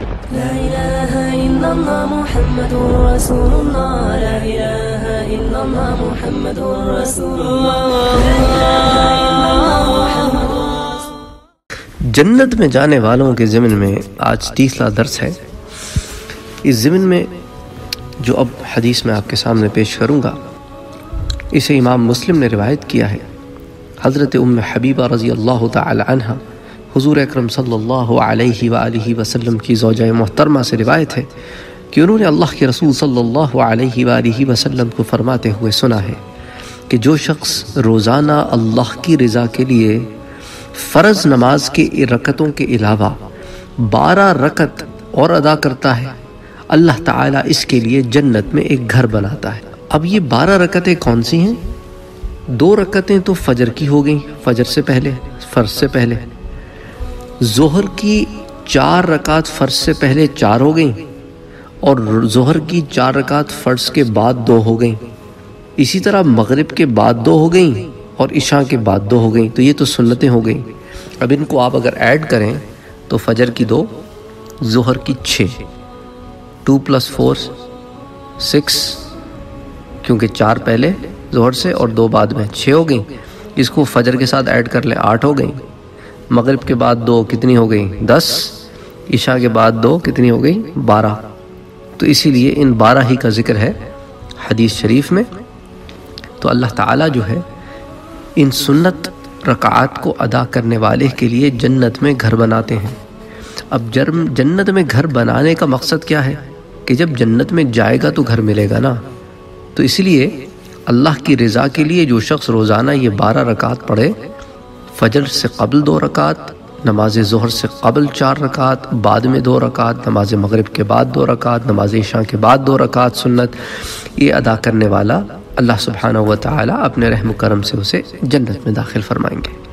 لا إله إلا الله محمد رسول الله. لا إله إلا الله محمد رسول الله. لا إله إلا الله محمد جنت میں جانے والوں کے ضمن میں آج تیسرا درس ہے۔ اس ضمن میں جو اب حدیث میں آپ کے سامنے پیش کروں گا، اسے امام مسلم نے روایت کیا ہے۔ حضرت ام حبیبہ رضی اللہ تعالی عنہ حضور اکرم صلی اللہ علیہ وآلہ وسلم کی زوجہ محترمہ سے روایت ہے کہ انہوں نے اللہ کے رسول صلی اللہ علیہ وآلہ وسلم کو فرماتے ہوئے سنا ہے کہ جو شخص روزانہ اللہ کی رضا کے لیے فرض نماز کے رکتوں کے علاوہ بارہ رکت اور ادا کرتا ہے، اللہ تعالیٰ اس کے لیے جنت میں ایک گھر بناتا ہے۔ اب یہ بارہ رکتیں کون سی ہیں؟ دو رکتیں تو فجر کی ہو گئیں، فجر سے پہلے، فرض سے پہلے۔ ظہر کی چار رکعت فرض سے پہلے چار ہو گئیں اور ظہر کی چار رکعت فرض کے بعد دو ہو گئیں۔ اسی طرح مغرب کے بعد دو ہو گئیں اور عشاء کے بعد دو ہو گئیں۔ تو یہ تو سنتیں ہو گئیں۔ اب ان کو آپ اگر ایڈ کریں تو فجر کی دو، ظہر کی چھ۔ Two plus four, six. کیونکہ چار پہلے ظہر سے اور دو بعد میں چھ ہو گئیں۔ اس کو فجر کے ساتھ ایڈ کر لیں، آٹھ ہو گئیں۔ مغرب کے بعد دو کتنی ہو گئیں دس۔ عشاء کے بعد دو کتنی ہو گئیں بارہ۔ تو اسی لیے ان بارہ ہی کا ذکر ہے حدیث شریف میں۔ تو اللہ تعالیٰ جو ہے، ان سنت رکعات کو ادا کرنے والے کے لیے جنت میں گھر بناتے ہیں۔ اب جرم، جنت میں گھر بنانے کا مقصد کیا ہے؟ کہ جب جنت میں جائے گا تو گھر ملے گا نا۔ تو اس لیے اللہ کی رضا کے لیے جو شخص روزانہ یہ بارہ رکعت پڑھے فجر سے قبل دو رکعت، نماز ظہر سے قبل چار رکعت، بعد میں دو رکعت، نماز مغرب کے بعد دو رکعت، نماز عشاء کے بعد دو رکعت سنت۔ یہ ادا کرنے والا اللہ سبحانہ و تعالی اپنے رحم و کرم سے اسے جنت میں داخل فرمائیں گے۔